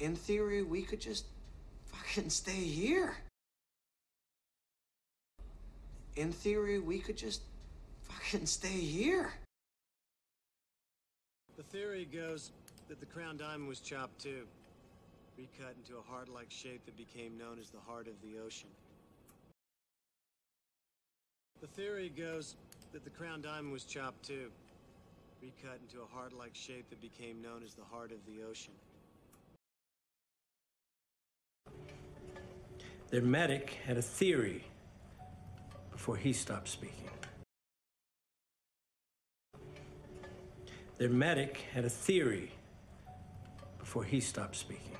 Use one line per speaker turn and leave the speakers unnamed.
In theory, we could just fucking stay here. In theory, we could just fucking stay here.
The theory goes that the crown diamond was chopped too, recut into a heart-like shape that became known as the heart of the ocean. The theory goes that the crown diamond was chopped too, recut into a heart-like shape that became known as the heart of the ocean.
Their medic had a theory before he stopped speaking. Their medic had a theory before he stopped speaking.